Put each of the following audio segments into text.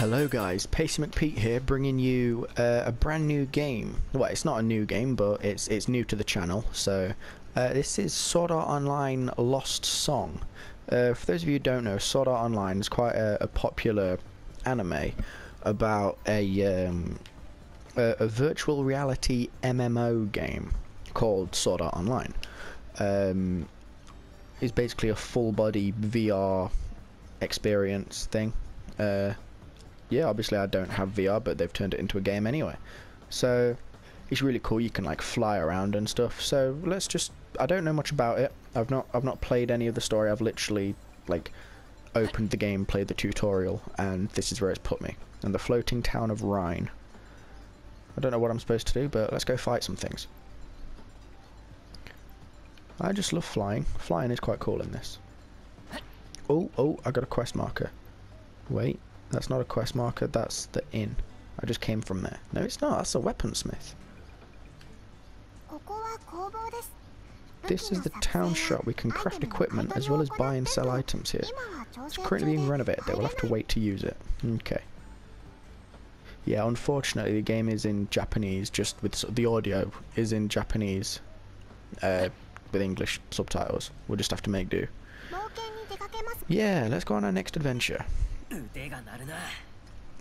Hello guys, Pacey McPete here, bringing you uh, a brand new game. Well, it's not a new game, but it's it's new to the channel. So uh, this is Sword Art Online Lost Song. Uh, for those of you who don't know, Sword Art Online is quite a, a popular anime about a, um, a a virtual reality MMO game called Sword Art Online. Um, it's basically a full body VR experience thing. Uh, yeah, obviously I don't have VR, but they've turned it into a game anyway. So it's really cool. You can like fly around and stuff. So let's just. I don't know much about it. I've not. I've not played any of the story. I've literally like opened the game, played the tutorial, and this is where it's put me. And the floating town of Rhine. I don't know what I'm supposed to do, but let's go fight some things. I just love flying. Flying is quite cool in this. Oh, oh, I got a quest marker. Wait, that's not a quest marker, that's the inn. I just came from there. No, it's not, that's a weaponsmith. This is the town shop. We can craft equipment as well as buy and sell items here. It's currently being renovated though, we'll have to wait to use it. Okay. Yeah, unfortunately the game is in Japanese, just with the audio is in Japanese uh, with English subtitles. We'll just have to make do. Yeah, let's go on our next adventure.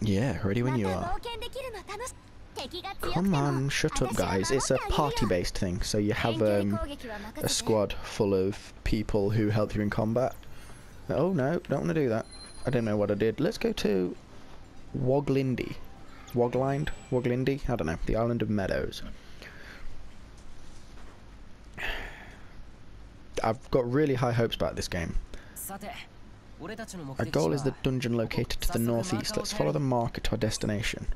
Yeah, ready when you are. Come on, shut up guys. It's a party-based thing, so you have um, a squad full of people who help you in combat. Oh no, don't want to do that. I don't know what I did. Let's go to Woglindi. Woglind? Woglindi? I don't know. The island of meadows. I've got really high hopes about this game. Our goal is the dungeon located to the northeast. Let's follow the marker to our destination.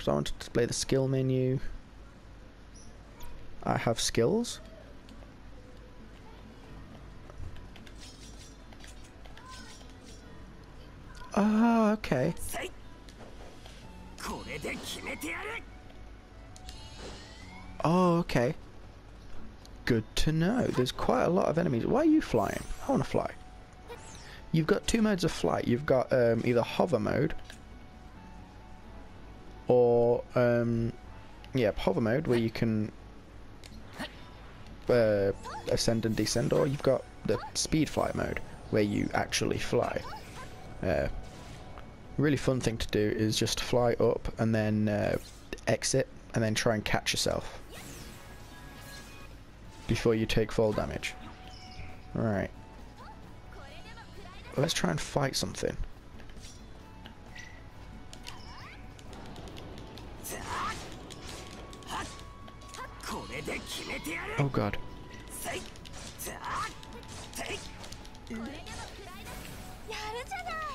So I want to display the skill menu. I have skills. Oh, okay. Oh, okay. Good to know. There's quite a lot of enemies. Why are you flying? I want to fly. You've got two modes of flight. You've got um, either hover mode or um, yeah, hover mode where you can uh, ascend and descend, or you've got the speed flight mode where you actually fly. Uh, really fun thing to do is just fly up and then uh, exit and then try and catch yourself before you take fall damage. Alright. Let's try and fight something. Oh god.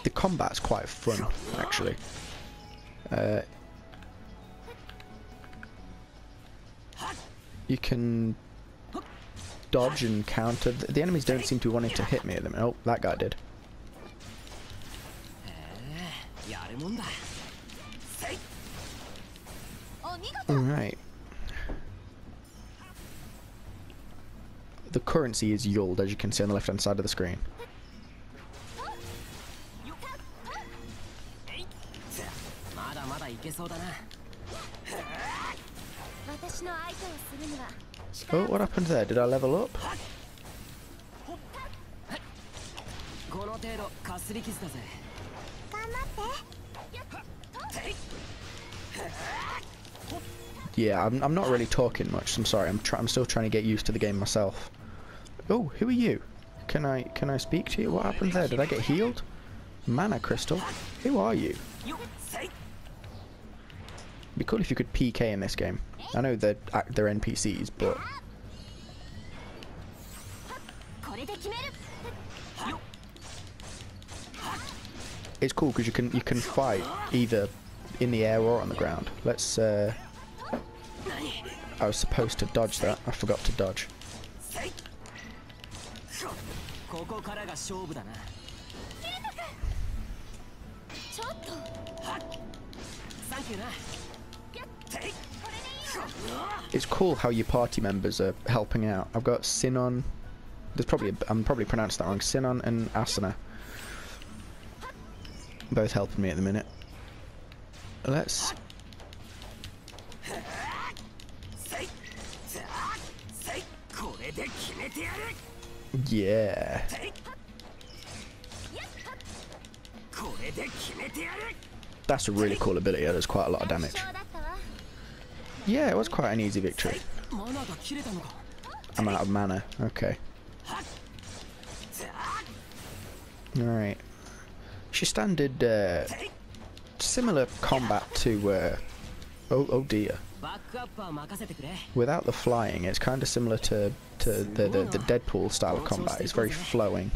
The combat's quite fun, actually. Uh, you can dodge and counter. The enemies don't seem to be wanting to hit me at the minute. Oh, that guy did. The currency is Yuld, as you can see on the left hand side of the screen. Oh, what happened there? Did I level up? Yeah, I'm, I'm not really talking much. I'm sorry. I'm I'm still trying to get used to the game myself. Oh, who are you? Can I can I speak to you? What happened there? Did I get healed? Mana crystal. Who are you? It'd be cool if you could PK in this game. I know they're they're NPCs, but it's cool because you can you can fight either in the air or on the ground. Let's. Uh, I was supposed to dodge that. I forgot to dodge. It's cool how your party members are helping out. I've got Sinon. There's probably a, I'm probably pronouncing that wrong. Sinon and Asuna. Both helping me at the minute. let's... Yeah. That's a really cool ability, yeah, there's quite a lot of damage. Yeah, it was quite an easy victory. I'm out of mana, okay. Alright. She standard uh, similar combat to uh, oh oh dear. Without the flying, it's kind of similar to to the, the the Deadpool style of combat. It's very flowing,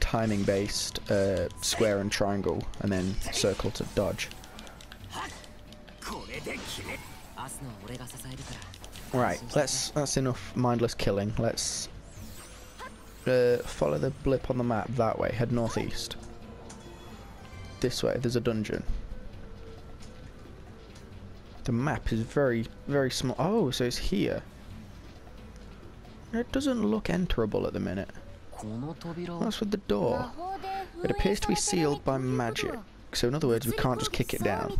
timing based, uh, square and triangle, and then circle to dodge. Right, let's. That's enough mindless killing. Let's uh, follow the blip on the map that way. Head northeast. This way. There's a dungeon. The map is very, very small. Oh, so it's here. It doesn't look enterable at the minute. What's with the door? It appears to be sealed by magic. So in other words, we can't just kick it down.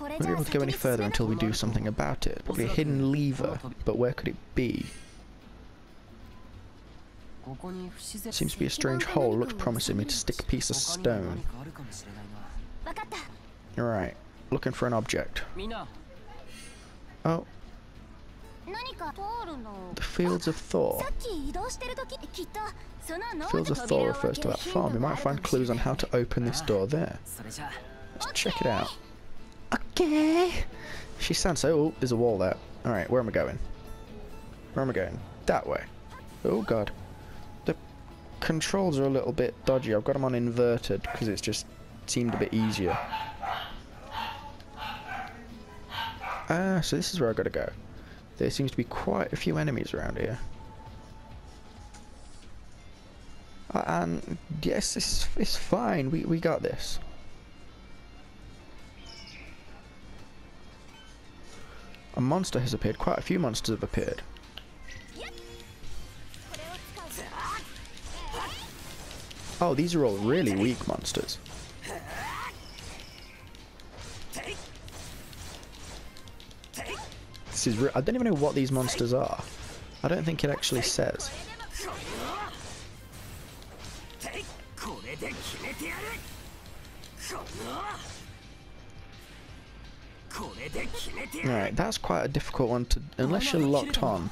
We won't be able to go any further until we do something about it. Probably a hidden lever, but where could it be? Seems to be a strange hole. Looks promising me to stick a piece of stone. Alright. Looking for an object. Oh. The Fields of Thor. Fields of Thor refers to that farm. We might find clues on how to open this door there. Let's check it out. Okay. She sounds so... Oh, there's a wall there. Alright, where am I going? Where am I going? That way. Oh god The controls are a little bit dodgy. I've got them on inverted because it's just seemed a bit easier. Ah, so this is where i got to go. There seems to be quite a few enemies around here. Uh, and yes, it's, it's fine. We, we got this. A monster has appeared. Quite a few monsters have appeared. Oh, these are all really weak monsters. Is I don't even know what these monsters are. I don't think it actually says. Alright, that's quite a difficult one to... Unless you're locked on.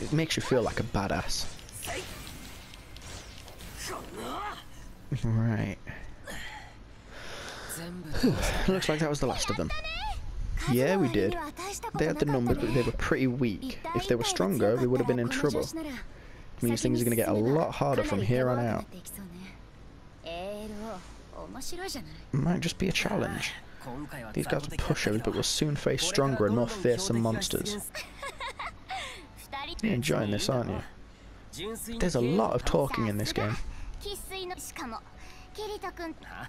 It makes you feel like a badass. Right. Looks like that was the last of them. Yeah, we did. They had the numbers, but they were pretty weak. If they were stronger, we would have been in trouble. It means things are going to get a lot harder from here on out. Might just be a challenge. These guys are pushovers, but we'll soon face stronger and more fearsome monsters. You're enjoying this, aren't you? There's a lot of talking in this game. Ah,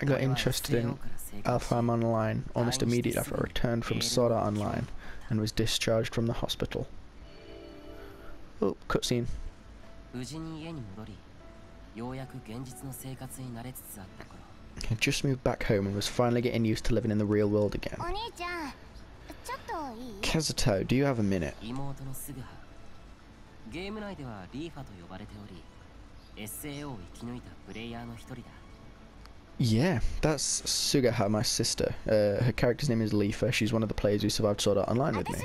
I got interested in Alfheim Online almost immediately after I returned from Sword Art Online and was discharged from the hospital. Oh, cutscene. I just moved back home and was finally getting used to living in the real world again. Kazuto, do you have a minute? Yeah, that's Suguha, my sister. Uh, her character's name is Leafa. She's one of the players who survived Sword Art Online with me.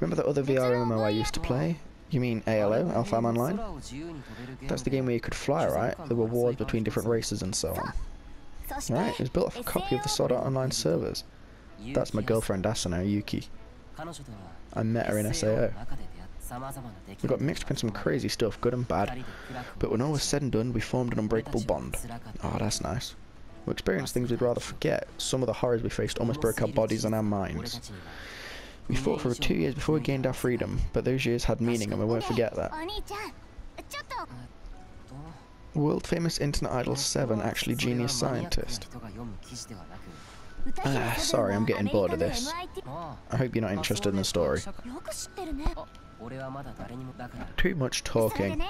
Remember that other VR MMO I used to play? You mean ALO, Alfheim Online? That's the game where you could fly, right? There were wars between different races and so on. Right, it was built off a copy of the Sword Art Online servers. That's my girlfriend Asuna, Yuki. I met her in SAO. We got mixed up in some crazy stuff, good and bad. But when all was said and done, we formed an unbreakable bond. Oh, that's nice. We experienced things we'd rather forget. Some of the horrors we faced almost broke our bodies and our minds. We fought for two years before we gained our freedom, but those years had meaning and we won't forget that. World famous internet idol 7 actually genius scientist. Ah, sorry, I'm getting bored of this. I hope you're not interested in the story. Too much talking.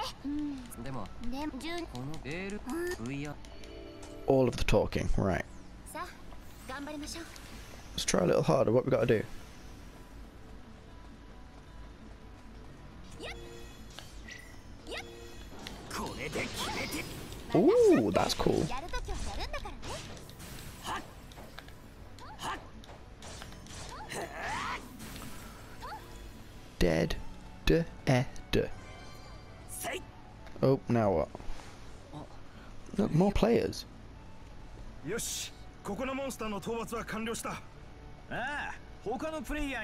All of the talking, right. Let's try a little harder, what we gotta do. Ooh, that's cool. dead. D eh. Oh, now what? Look, more players.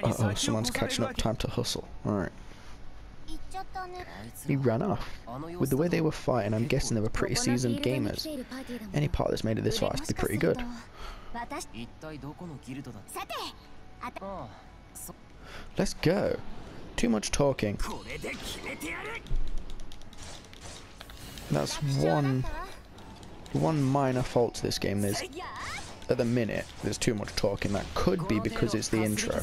uh oh, someone's catching up time to hustle. Alright. He ran off. With the way they were fighting, I'm guessing they were pretty seasoned gamers. Any part that's made it this far has to be pretty good. Let's go. Too much talking. That's one one minor fault to this game There's at the minute there's too much talking. That could be because it's the intro.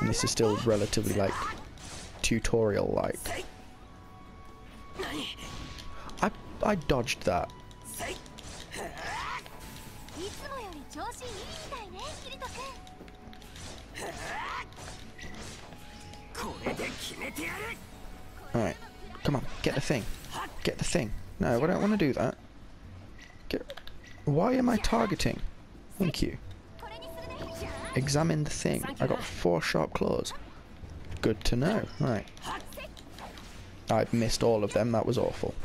And this is still relatively like tutorial like. I I dodged that. Alright. Come on. Get the thing. Get the thing. No, I don't want to do that. Get... Why am I targeting? Thank you. Examine the thing. I got four sharp claws. Good to know. Right. I've missed all of them. That was awful.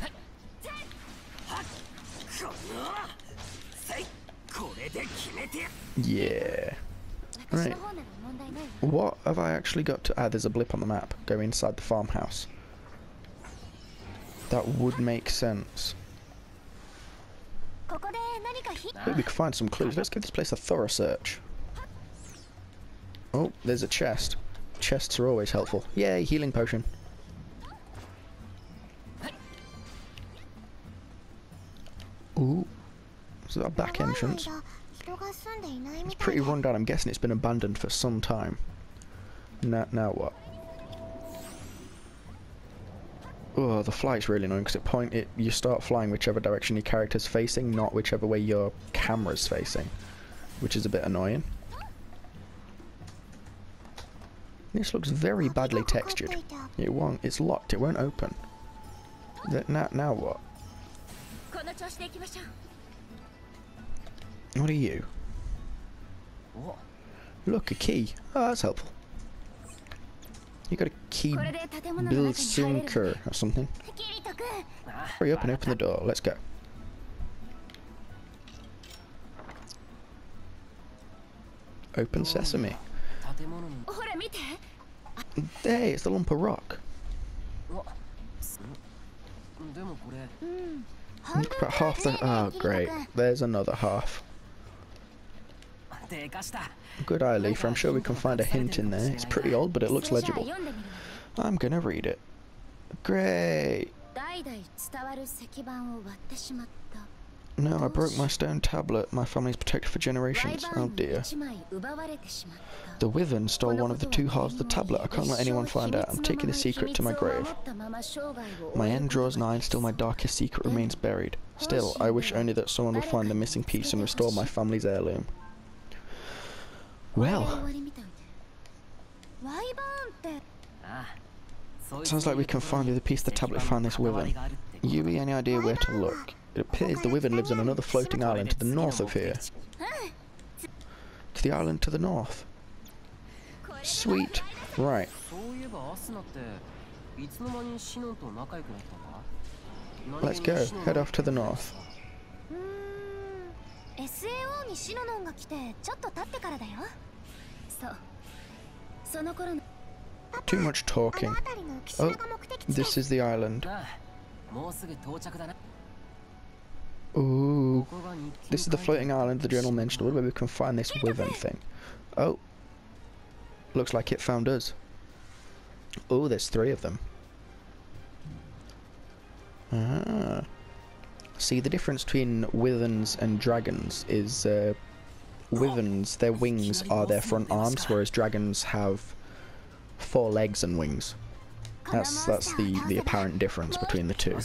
Yeah. Right. What have I actually got to... Ah, there's a blip on the map. Go inside the farmhouse. That would make sense. Maybe we could find some clues. Let's give this place a thorough search. Oh, there's a chest. Chests are always helpful. Yay, healing potion. Ooh. Is that a back entrance? It's pretty run down. I'm guessing it's been abandoned for some time. Now, now what? Oh, the flight's really annoying because it point it you start flying whichever direction your character's facing, not whichever way your camera's facing, which is a bit annoying. This looks very badly textured. It won't. It's locked. It won't open. That now now what? What are you? Look, a key. Oh, that's helpful. You got a key build sinker or something. Hurry up and open the door. Let's go. Open sesame. Hey, it's the lump of rock. About half the. Oh, great. There's another half. Good eye, Leaf. I'm sure we can find a hint in there. It's pretty old, but it looks legible. I'm gonna read it. Great! No, I broke my stone tablet. My family's protected for generations. Oh dear. The Wyvern stole one of the two halves of the tablet. I can't let anyone find out. I'm taking the secret to my grave. My end draws nigh and still my darkest secret remains buried. Still, I wish only that someone would find the missing piece and restore my family's heirloom. Well, ワイバーンってああそいつ sounds like we can find the other piece of the tablet found this 関わ wyvern. りがあるってこと Yui, any idea where to look? It appears the wyvern lives on another floating island to the north of here. To the island to the north. Sweet. Right. そういえばアスナっていつの間にシノンと仲良くなったんだ Let's go. Head off to the north. うーん SAO にシノノンが来てちょっと経ってからだよそうその頃の too much talking. Oh, this is the island. Ooh. This is the floating island the journal mentioned. where we can find this wyvern thing. Oh. Looks like it found us. Oh, there's three of them. Ah. See, the difference between wyverns and dragons is uh, wyverns, their wings are their front arms, whereas dragons have four legs and wings. That's that's the, the apparent difference between the two.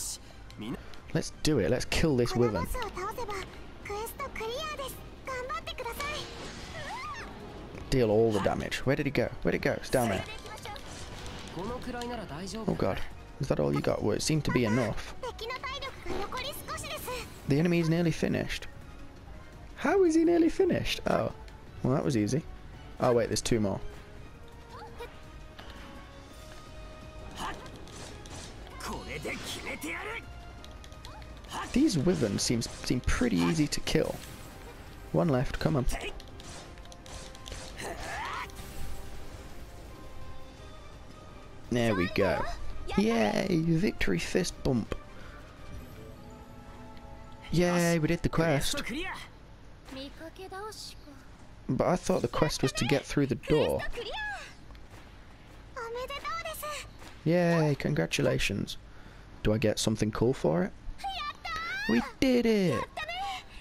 Let's do it. Let's kill this wyvern. Deal all the damage. Where did he go? Where did it go? It's down there. Oh god. Is that all you got? Well, it seemed to be enough. The enemy is nearly finished. How is he nearly finished? Oh. Well, that was easy. Oh, wait, there's two more. These wyverns seem, seem pretty easy to kill. One left, come on. There we go. Yay, victory fist bump. Yay, we did the quest. But I thought the quest was to get through the door. Yay, congratulations. Do I get something cool for it? We did it!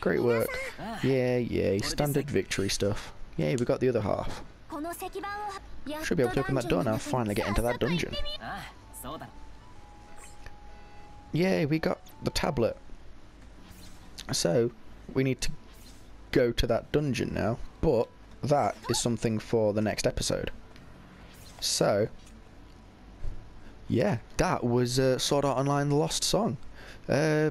Great work. Yeah, yay, standard victory stuff. Yay, we got the other half. Should be able to open that door now, finally get into that dungeon. Ah, yay, we got the tablet. So, we need to go to that dungeon now, but that is something for the next episode. So, yeah, that was uh, Sword Art Online The Lost Song. Uh,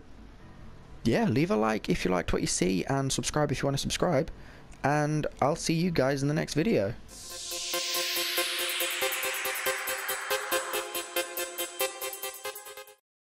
yeah, leave a like if you liked what you see, and subscribe if you want to subscribe. And I'll see you guys in the next video.